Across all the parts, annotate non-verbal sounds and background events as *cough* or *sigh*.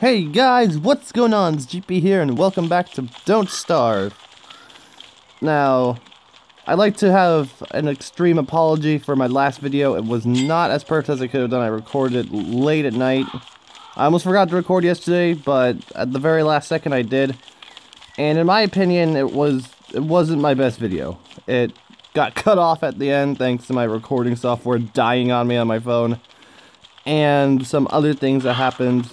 Hey guys, what's going on? It's GP here, and welcome back to Don't Starve. Now, I'd like to have an extreme apology for my last video. It was not as perfect as I could have done. I recorded it late at night. I almost forgot to record yesterday, but at the very last second I did. And in my opinion, it was it wasn't my best video. It got *laughs* cut off at the end thanks to my recording software dying on me on my phone. And some other things that happened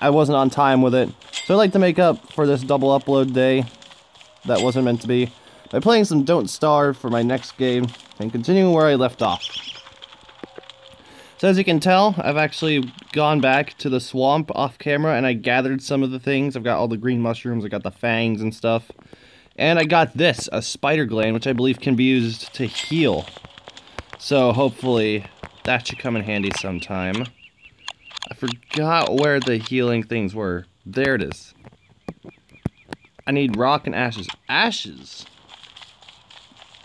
I wasn't on time with it. So I'd like to make up for this double upload day that wasn't meant to be by playing some Don't Starve for my next game and continuing where I left off. So as you can tell, I've actually gone back to the swamp off camera and I gathered some of the things. I've got all the green mushrooms, I got the fangs and stuff. And I got this, a spider gland, which I believe can be used to heal. So hopefully that should come in handy sometime. I forgot where the healing things were. There it is. I need rock and ashes. Ashes?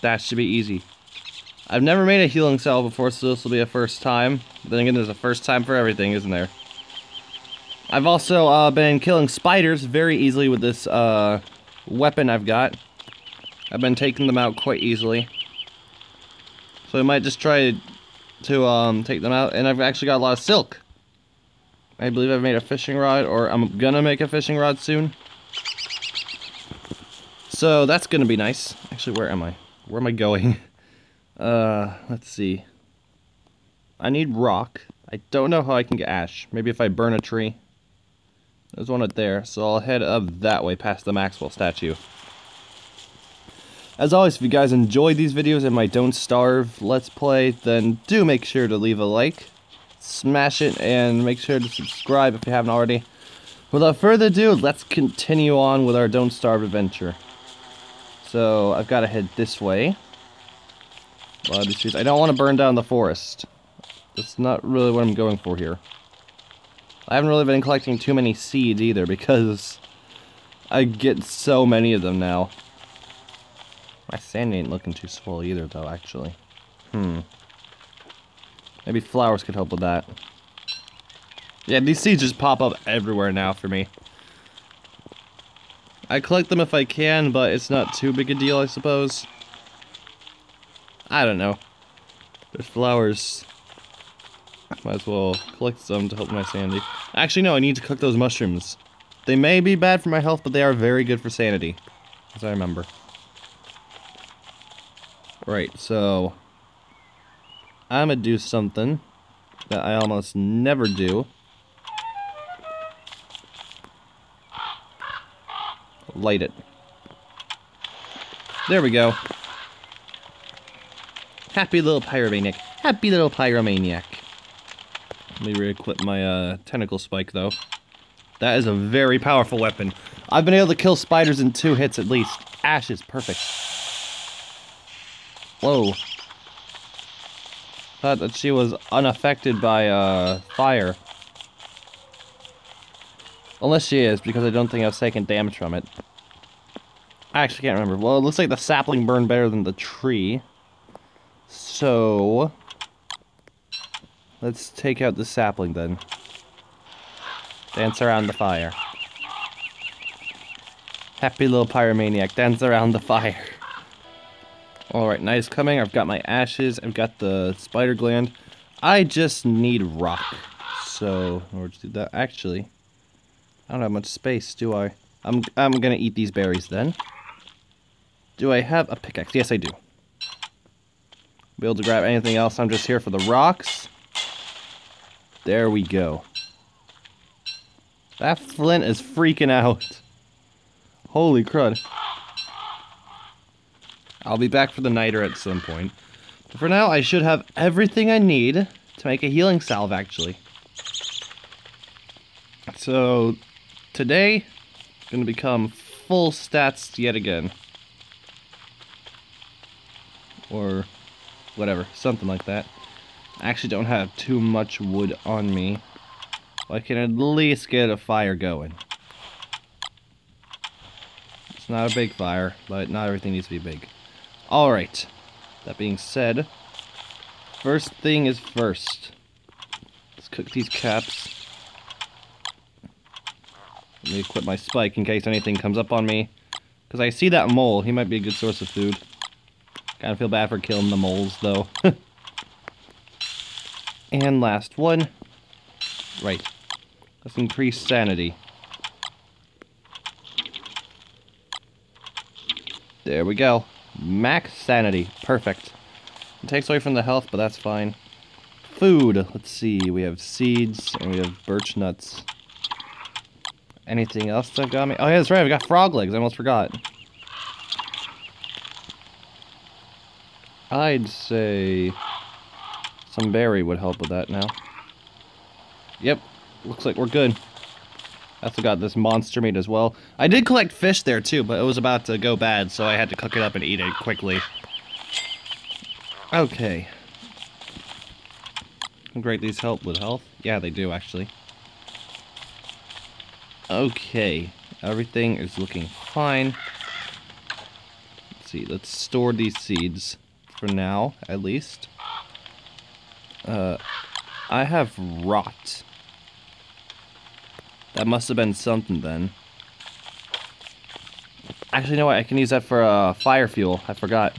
That should be easy. I've never made a healing salve before, so this will be a first time. Then again, there's a first time for everything, isn't there? I've also uh, been killing spiders very easily with this uh, weapon I've got. I've been taking them out quite easily. So I might just try to um, take them out. And I've actually got a lot of silk. I believe I've made a fishing rod, or I'm gonna make a fishing rod soon. So that's gonna be nice. Actually, where am I? Where am I going? *laughs* Uh, let's see. I need rock. I don't know how I can get ash. Maybe if I burn a tree. There's one up there, so I'll head up that way past the Maxwell statue. As always, if you guys enjoyed these videos and my Don't Starve Let's Play, then do make sure to leave a like smash it and make sure to subscribe if you haven't already. Without further ado, let's continue on with our Don't Starve adventure. So, I've got to head this way. I don't want to burn down the forest. That's not really what I'm going for here. I haven't really been collecting too many seeds either because I get so many of them now. My sand ain't looking too swell either though, actually. Hmm. Maybe flowers could help with that. Yeah, these seeds just pop up everywhere now for me. I collect them if I can, but it's not too big a deal, I suppose. I don't know. There's flowers. Might as well collect some to help my sanity. Actually, no, I need to cook those mushrooms. They may be bad for my health, but they are very good for sanity. As I remember. Right, so... I'm gonna do something that I almost never do. Light it. There we go. Happy little pyromaniac. Happy little pyromaniac. Let me re-equip my uh, tentacle spike, though. That is a very powerful weapon. I've been able to kill spiders in two hits at least. Ash is perfect. Whoa thought that she was unaffected by uh, fire. Unless she is, because I don't think I was taking damage from it. I actually can't remember. Well, it looks like the sapling burned better than the tree. So... Let's take out the sapling then. Dance around the fire. Happy little pyromaniac, dance around the fire. Alright, night is coming. I've got my ashes. I've got the spider gland. I just need rock. So, order do that, actually, I don't have much space, do I? I'm, I'm gonna eat these berries then. Do I have a pickaxe? Yes, I do. Be able to grab anything else. I'm just here for the rocks. There we go. That flint is freaking out. Holy crud. I'll be back for the niter at some point. But for now, I should have everything I need to make a healing salve, actually. So, today, I'm going to become full stats yet again. Or whatever, something like that. I actually don't have too much wood on me. I can at least get a fire going. It's not a big fire, but not everything needs to be big. Alright. That being said, first thing is first. Let's cook these caps. Let me equip my spike in case anything comes up on me. Because I see that mole. He might be a good source of food. Kind of feel bad for killing the moles, though. *laughs* and last one. Right. Let's increase sanity. There we go. Max sanity. Perfect. It takes away from the health, but that's fine. Food. Let's see. We have seeds and we have birch nuts. Anything else that got me? Oh yeah, that's right. We got frog legs. I almost forgot. I'd say some berry would help with that now. Yep, looks like we're good. I also got this monster meat as well. I did collect fish there too, but it was about to go bad, so I had to cook it up and eat it quickly. Okay. Great, these help with health? Yeah, they do, actually. Okay, everything is looking fine. Let's see, let's store these seeds for now, at least. Uh, I have rot. That must have been something then. Actually, you know what? I can use that for uh, fire fuel. I forgot.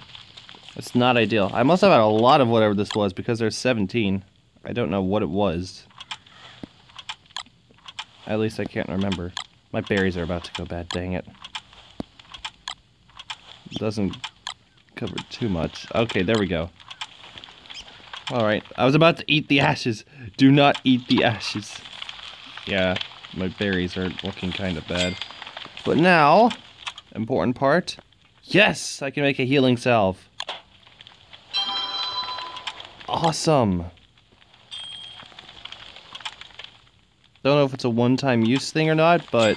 It's not ideal. I must have had a lot of whatever this was because there's 17. I don't know what it was. At least I can't remember. My berries are about to go bad, dang it. Doesn't cover too much. Okay, there we go. Alright, I was about to eat the ashes. Do not eat the ashes. Yeah, my berries are looking kind of bad. But now, important part. Yes, I can make a healing salve. Awesome. Don't know if it's a one-time use thing or not, but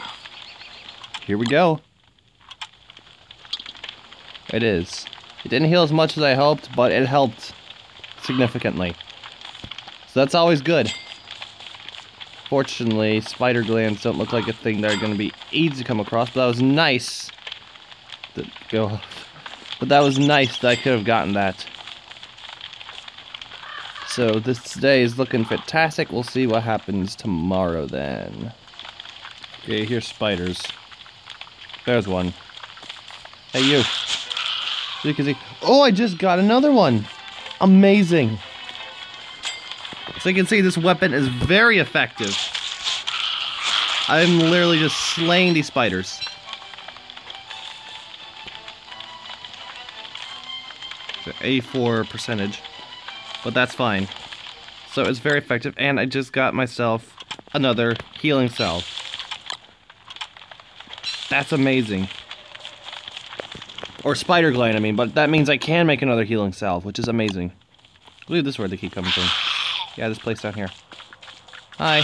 here we go. It is. It didn't heal as much as I hoped, but it helped significantly. So that's always good. Fortunately, spider glands don't look like a thing that are going to be easy to come across, but that was nice. To go, but that was nice that I could have gotten that. So this day is looking fantastic. We'll see what happens tomorrow then. Okay, here's spiders. There's one. Hey you. You can see. Oh, I just got another one. Amazing. So you can see this weapon is very effective. I'm literally just slaying these spiders. A4 percentage but that's fine. So it's very effective, and I just got myself another healing salve. That's amazing. Or spider gland, I mean, but that means I can make another healing salve, which is amazing. Look at this where they keep coming from. Yeah, this place down here. Hi.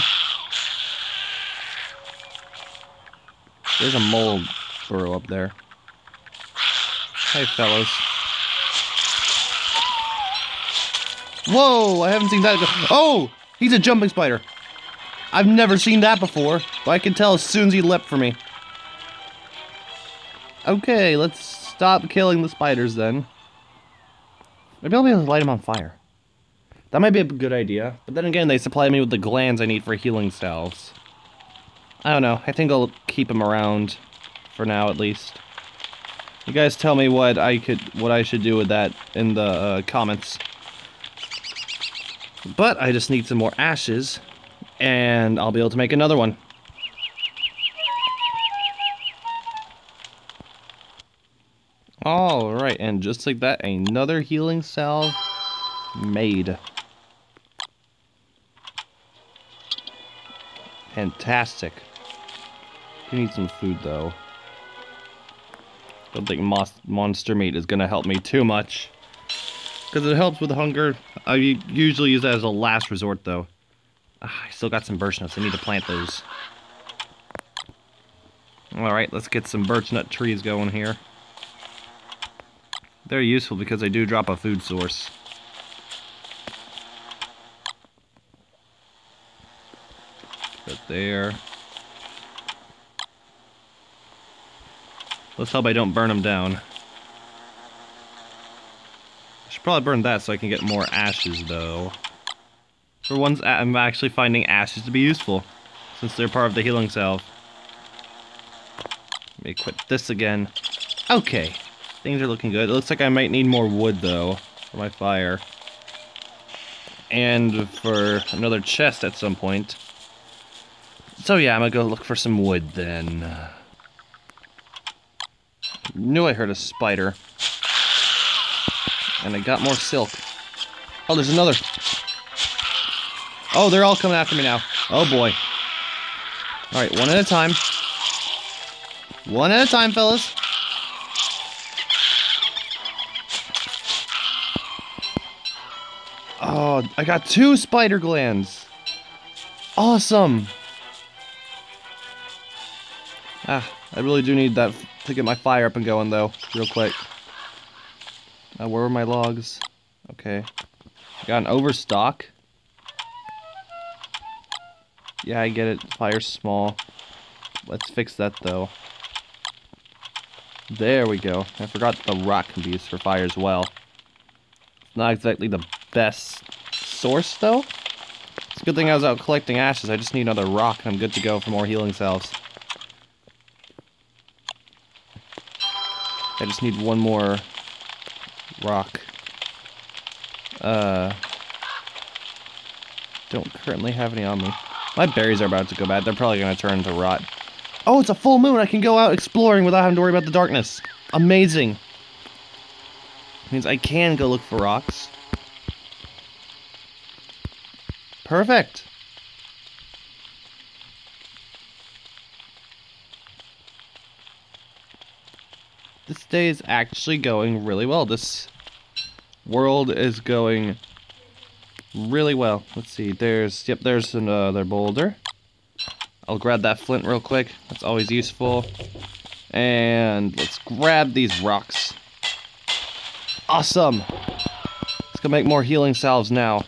There's a mole burrow up there. Hey, fellas. Whoa, I haven't seen that. Oh, he's a jumping spider. I've never seen that before, but I can tell as soon as he leapt for me. Okay, let's stop killing the spiders then. Maybe I'll be able to light him on fire. That might be a good idea. But then again, they supply me with the glands I need for healing salves. I don't know. I think I'll keep them around for now, at least. You guys tell me what I could, what I should do with that in the uh, comments. But I just need some more ashes, and I'll be able to make another one. Alright, and just like that, another healing salve made. Fantastic. We need some food, though. Don't think monster meat is to help me too much. Because it helps with hunger. I usually use that as a last resort, though. Ah, I still got some birch nuts. I need to plant those. Alright, let's get some birch nut trees going here. They're useful because they do drop a food source. There. Let's hope I don't burn them down. I Should probably burn that so I can get more ashes, though. For once, I'm actually finding ashes to be useful, since they're part of the healing salve. Let me quit this again. Okay. Things are looking good. It looks like I might need more wood, though, for my fire. And for another chest at some point. So yeah, I'm gonna go look for some wood then. Knew I heard a spider. And I got more silk. Oh, there's another. Oh, they're all coming after me now. Oh boy. Alright, one at a time. One at a time, fellas. Oh, I got two spider glands. Awesome. Ah, I really do need that to get my fire up and going, though, real quick. Where are my logs? Okay. Got an overstock. Yeah, I get it. Fire's small. Let's fix that, though. There we go. I forgot the rock can be used for fire as well. It's not exactly the best source, though. It's a good thing I was out collecting ashes. I just need another rock, and I'm good to go for more healing salves. I just need one more rock. Uh, don't currently have any on me. My berries are about to go bad. They're probably going to turn to rot. Oh, it's a full moon. I can go out exploring without having to worry about the darkness. Amazing. Means I can go look for rocks. Perfect. Day is actually going really well. This world is going really well. Let's see. There's, yep, there's uh, another boulder. I'll grab that flint real quick. That's always useful. And let's grab these rocks. Awesome. Let's go make more healing salves now.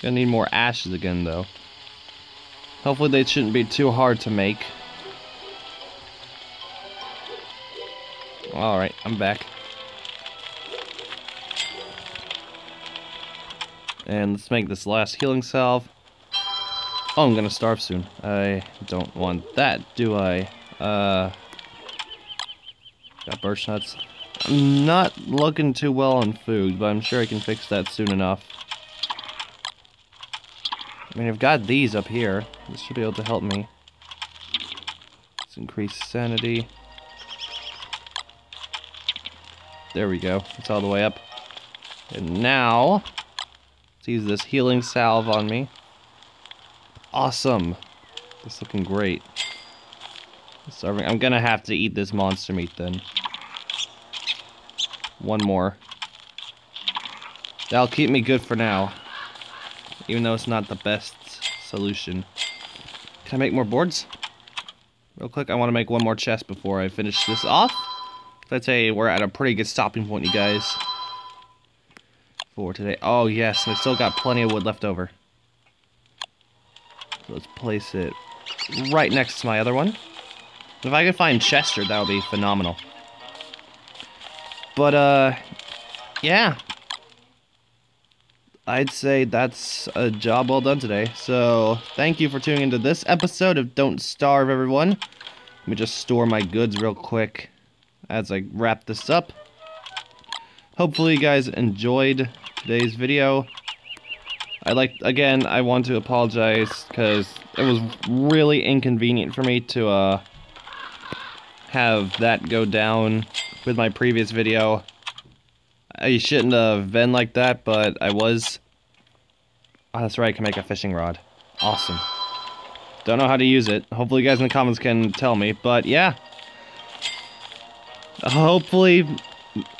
Gonna need more ashes again, though. Hopefully they shouldn't be too hard to make. Alright, I'm back. And let's make this last healing salve. Oh, I'm gonna starve soon. I don't want that, do I? Uh, got birch nuts. I'm not looking too well on food, but I'm sure I can fix that soon enough. I mean, I've got these up here. This should be able to help me. Let's increase sanity. There we go. It's all the way up. And now, let's use this healing salve on me. Awesome. This looking great. I'm gonna have to eat this monster meat then. One more. That'll keep me good for now. Even though it's not the best solution. Can I make more boards? Real quick, I want to make one more chest before I finish this off. I'd say we're at a pretty good stopping point, you guys. For today. Oh, yes, I've still got plenty of wood left over. So let's place it right next to my other one. If I could find Chester, that would be phenomenal. But, uh, yeah. I'd say that's a job well done today. So, thank you for tuning into this episode of Don't Starve, everyone. Let me just store my goods real quick as I wrap this up. Hopefully you guys enjoyed today's video. I like again, I want to apologize because it was really inconvenient for me to uh, have that go down with my previous video. I shouldn't have been like that, but I was. Oh, that's right, I can make a fishing rod. Awesome. Don't know how to use it. Hopefully you guys in the comments can tell me, but yeah. Hopefully,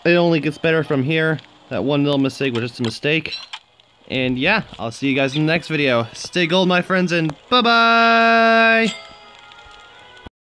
it only gets better from here. That one little mistake was just a mistake. And yeah, I'll see you guys in the next video. Stay gold, my friends, and bye-bye!